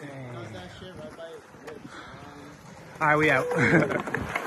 All right, we out.